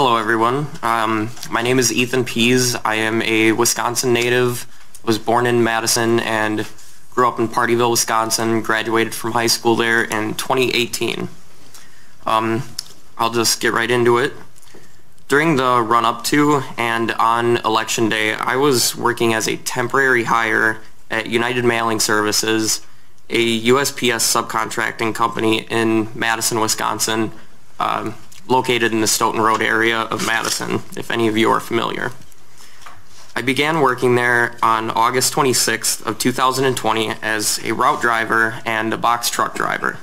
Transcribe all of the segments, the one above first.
Hello, everyone. Um, my name is Ethan Pease. I am a Wisconsin native. Was born in Madison and grew up in Pardeeville, Wisconsin. Graduated from high school there in 2018. Um, I'll just get right into it. During the run-up to and on election day, I was working as a temporary hire at United Mailing Services, a USPS subcontracting company in Madison, Wisconsin. Um, located in the Stoughton Road area of Madison, if any of you are familiar. I began working there on August 26th of 2020 as a route driver and a box truck driver.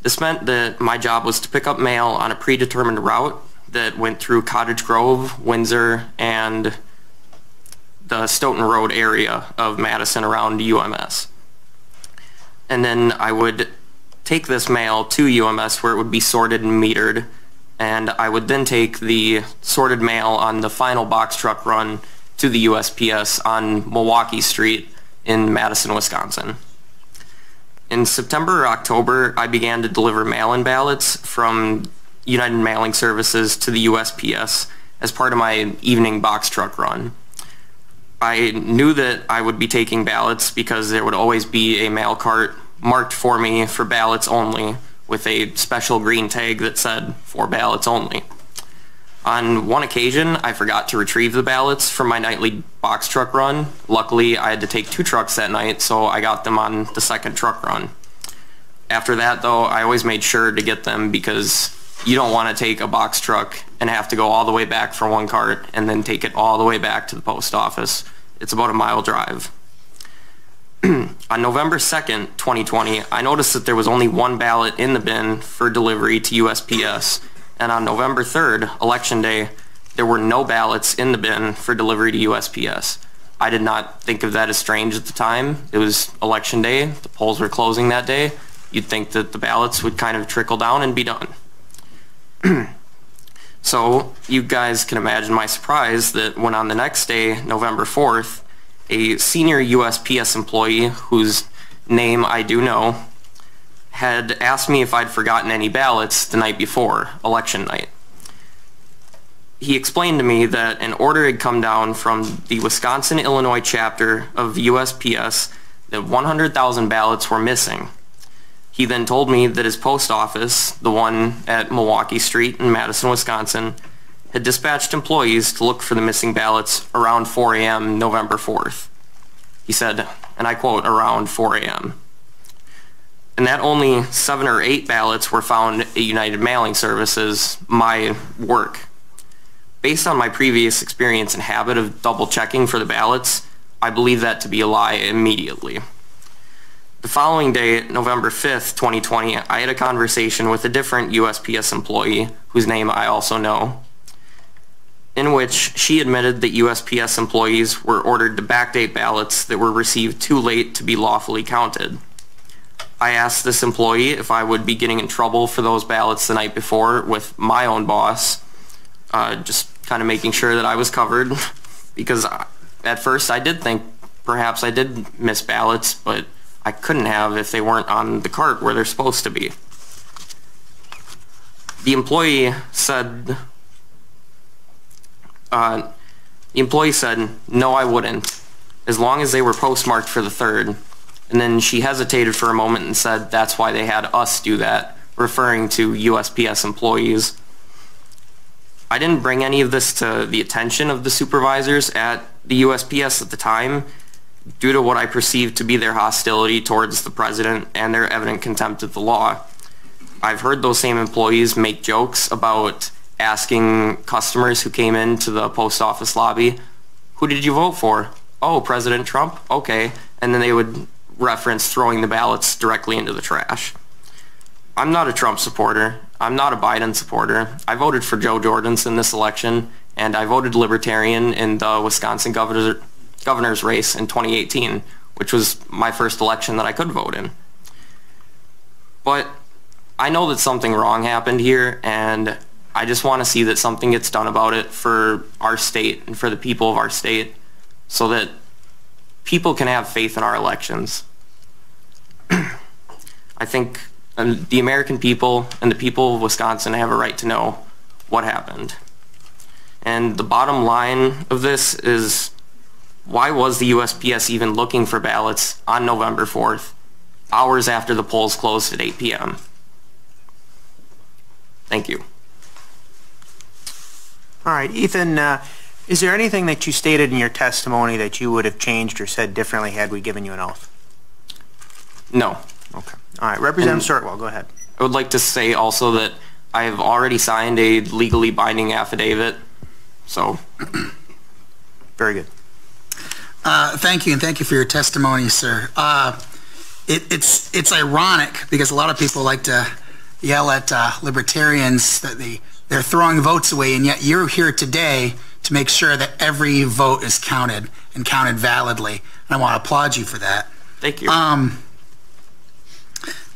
This meant that my job was to pick up mail on a predetermined route that went through Cottage Grove, Windsor, and the Stoughton Road area of Madison around UMS. And then I would take this mail to UMS where it would be sorted and metered and I would then take the sorted mail on the final box truck run to the USPS on Milwaukee Street in Madison, Wisconsin. In September or October, I began to deliver mail-in ballots from United Mailing Services to the USPS as part of my evening box truck run. I knew that I would be taking ballots because there would always be a mail cart marked for me for ballots only with a special green tag that said for ballots only. On one occasion, I forgot to retrieve the ballots from my nightly box truck run. Luckily, I had to take two trucks that night, so I got them on the second truck run. After that, though, I always made sure to get them because you don't want to take a box truck and have to go all the way back for one cart and then take it all the way back to the post office. It's about a mile drive. on November 2nd, 2020, I noticed that there was only one ballot in the bin for delivery to USPS. And on November 3rd, election day, there were no ballots in the bin for delivery to USPS. I did not think of that as strange at the time. It was election day. The polls were closing that day. You'd think that the ballots would kind of trickle down and be done. so you guys can imagine my surprise that when on the next day, November 4th, a senior USPS employee whose name I do know had asked me if I'd forgotten any ballots the night before, election night. He explained to me that an order had come down from the Wisconsin-Illinois chapter of USPS that 100,000 ballots were missing. He then told me that his post office, the one at Milwaukee Street in Madison, Wisconsin, had dispatched employees to look for the missing ballots around 4 a.m. November 4th. He said, and I quote, around 4 a.m. And that only seven or eight ballots were found at United Mailing Services, my work. Based on my previous experience and habit of double checking for the ballots, I believe that to be a lie immediately. The following day, November 5th, 2020, I had a conversation with a different USPS employee, whose name I also know, in which she admitted that USPS employees were ordered to backdate ballots that were received too late to be lawfully counted. I asked this employee if I would be getting in trouble for those ballots the night before with my own boss, uh, just kind of making sure that I was covered, because at first I did think perhaps I did miss ballots, but I couldn't have if they weren't on the cart where they're supposed to be. The employee said uh, the employee said, no, I wouldn't, as long as they were postmarked for the third. And then she hesitated for a moment and said that's why they had us do that, referring to USPS employees. I didn't bring any of this to the attention of the supervisors at the USPS at the time due to what I perceived to be their hostility towards the president and their evident contempt of the law. I've heard those same employees make jokes about asking customers who came into the post office lobby, who did you vote for? Oh, President Trump? Okay. And then they would reference throwing the ballots directly into the trash. I'm not a Trump supporter. I'm not a Biden supporter. I voted for Jo Jorgensen this election, and I voted Libertarian in the Wisconsin governor, governor's race in 2018, which was my first election that I could vote in. But I know that something wrong happened here, and I just want to see that something gets done about it for our state and for the people of our state so that people can have faith in our elections. I think um, the American people and the people of Wisconsin have a right to know what happened. And the bottom line of this is why was the USPS even looking for ballots on November 4th, hours after the polls closed at 8 p.m.? Thank you. All right, Ethan, uh, is there anything that you stated in your testimony that you would have changed or said differently had we given you an oath? No. Okay. All right, Representative And- Sortwell, go ahead. I would like to say also that I have already signed a legally binding affidavit, so Very good. Uh, Thank you, and thank you for your testimony, sir. Uh, it- It's it's ironic, because a lot of people like to yell at uh, libertarians that they, they're throwing votes away, and yet you're here today to make sure that every vote is counted and counted validly. And I want to applaud you for that. thank you. Um,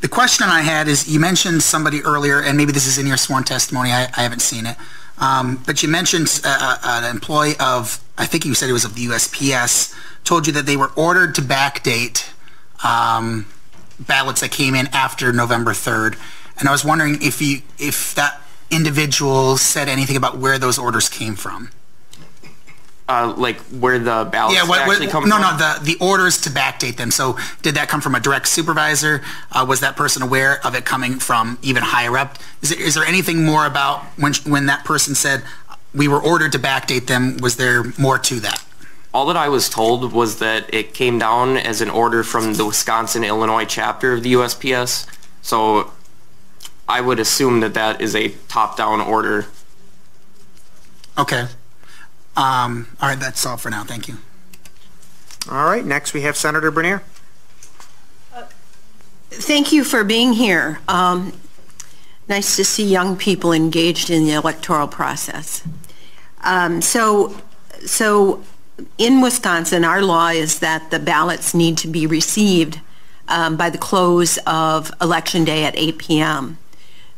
the question I had is, you mentioned somebody earlier, and maybe this is in your sworn testimony, I, I haven't seen it, um, but you mentioned uh, uh, an employee of, I think you said it was of the USPS, told you that they were ordered to backdate um, ballots that came in after November 3rd. And I was wondering if you, if that individual said anything about where those orders came from. Uh, like where the ballots Yeah, what, actually what, come no, from? no, the, the orders to backdate them. So did that come from a direct supervisor? Uh, was that person aware of it coming from even higher up? Is, there is there anything more about when, when that person said, we were ordered to backdate them, was there more to that? All that I was told was that it came down as an order from the Wisconsin-Illinois chapter of the USPS. So I would assume that that is a top-down order. Okay. Um, all right, that's all for now. Thank you. All right, next we have Senator Bernier. Thank you for being here. Um, Nice to see young people engaged in the electoral process. Um, So, so in Wisconsin, our law is that the ballots need to be received um, by the close of Election Day at 8 PM.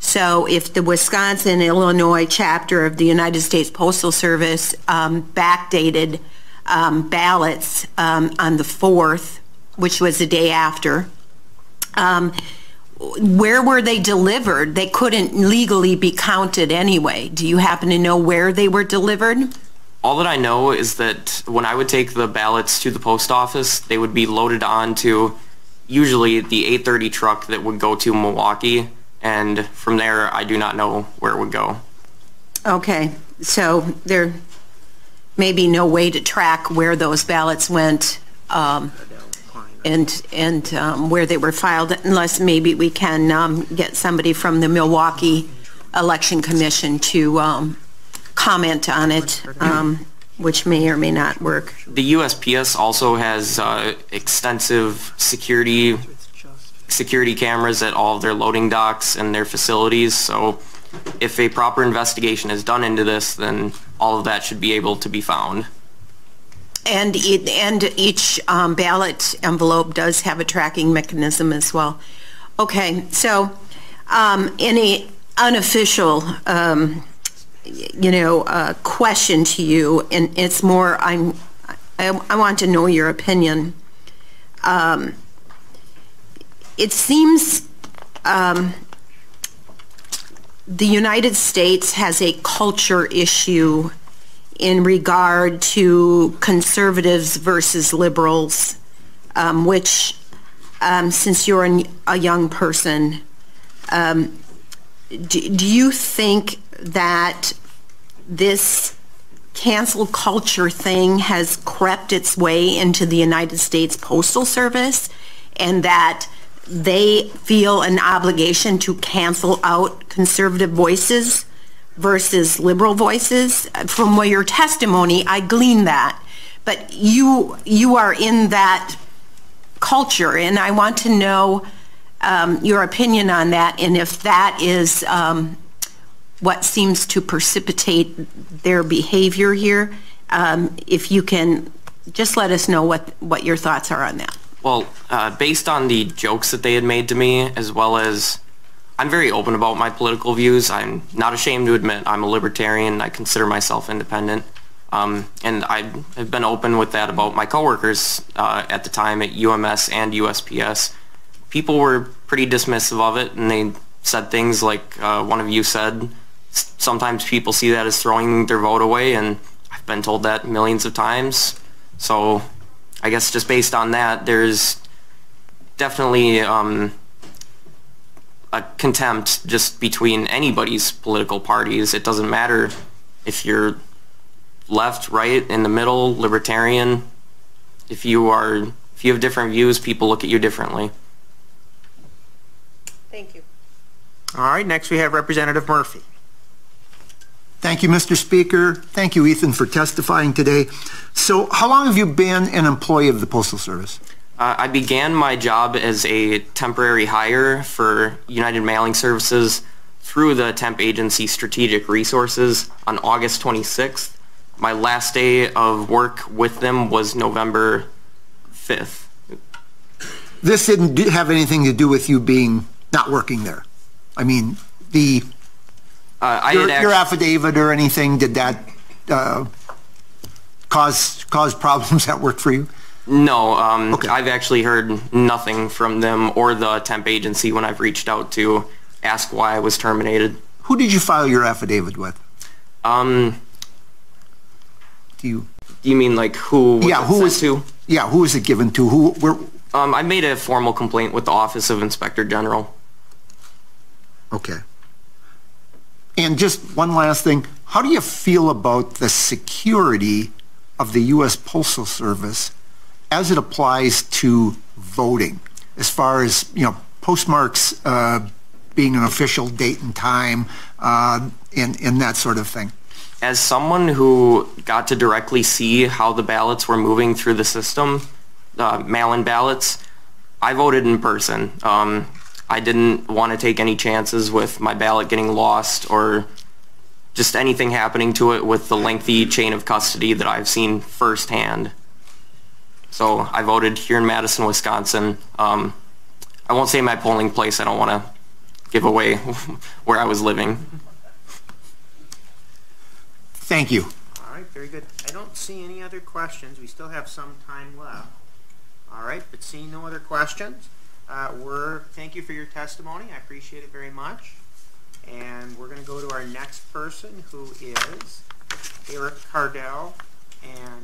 So if the Wisconsin-Illinois chapter of the United States Postal Service um, backdated um, ballots um, on the 4th, which was the day after, um, where were they delivered? They couldn't legally be counted anyway. Do you happen to know where they were delivered? All that I know is that when I would take the ballots to the post office, they would be loaded onto usually the 830 truck that would go to Milwaukee, and from there, I do not know where it would go. Okay, so there may be no way to track where those ballots went um, and, and um, where they were filed, unless maybe we can um, get somebody from the Milwaukee Election Commission to um, comment on it, um, which may or may not work. The USPS also has uh, extensive security security cameras at all of their loading docks and their facilities. So if a proper investigation is done into this, then all of that should be able to be found. And, it- and each um, ballot envelope does have a tracking mechanism as well. Okay, so um, any unofficial, um, you know, uh, question to you, and it's more, I'm, I I want to know your opinion. Um, It seems um, the United States has a culture issue in regard to conservatives versus liberals, um, which, um, since you're an- a young person, um, do do you think that this cancel culture thing has crept its way into the United States Postal Service and that they feel an obligation to cancel out conservative voices versus liberal voices? From your testimony, I glean that. But you, you are in that culture, and I want to know um, your opinion on that, and if that is um, what seems to precipitate their behavior here. Um, If you can, just let us know what, what your thoughts are on that. Well, uh, based on the jokes that they had made to me, as well as I'm very open about my political views. I'm not ashamed to admit I'm a libertarian. I consider myself independent. Um, and I have been open with that about my coworkers uh, at the time at UMS and USPS. People were pretty dismissive of it, and they said things like uh, one of you said, sometimes people see that as throwing their vote away, and I've been told that millions of times. So I guess just based on that, there's definitely um, a contempt just between anybody's political parties. It doesn't matter if you're left, right, in the middle, libertarian. If you are, if you have different views, people look at you differently. Thank you. All right, next we have Representative Murphy. Thank you, Mr. Speaker. Thank you, Ethan, for testifying today. So how long have you been an employee of the Postal Service? Uh, I began my job as a temporary hire for United Mailing Services through the temp agency Strategic Resources on August 26th. My last day of work with them was November 5th. This didn't have anything to do with you being, not working there. I mean, the, Uh, I your had your affidavit or anything, did that uh, cause, cause problems at work for you? no, um, Okay. I've actually heard nothing from them or the temp agency when I've reached out to ask why I was terminated. Who did you file your affidavit with? Um, Do you, do you mean like who was yeah, it who was, to? yeah, who was it given to? Who, where, Um, I made a formal complaint with the Office of Inspector General. Okay. And just one last thing, how do you feel about the security of the U.S. Postal Service as it applies to voting? As far as, you know, postmarks uh, being an official date and time uh, and, and that sort of thing? As someone who got to directly see how the ballots were moving through the system, uh, mail-in ballots, I voted in person. Um, I didn't want to take any chances with my ballot getting lost or just anything happening to it with the lengthy chain of custody that I've seen firsthand. So I voted here in Madison, Wisconsin. Um, I won't say my polling place. I don't want to give away where I was living. Thank you. All right, very good. I don't see any other questions. We still have some time left. All right, but seeing no other questions, uh, we're, thank you for your testimony. I appreciate it very much. And we're going to go to our next person, who is Eric Cardell. And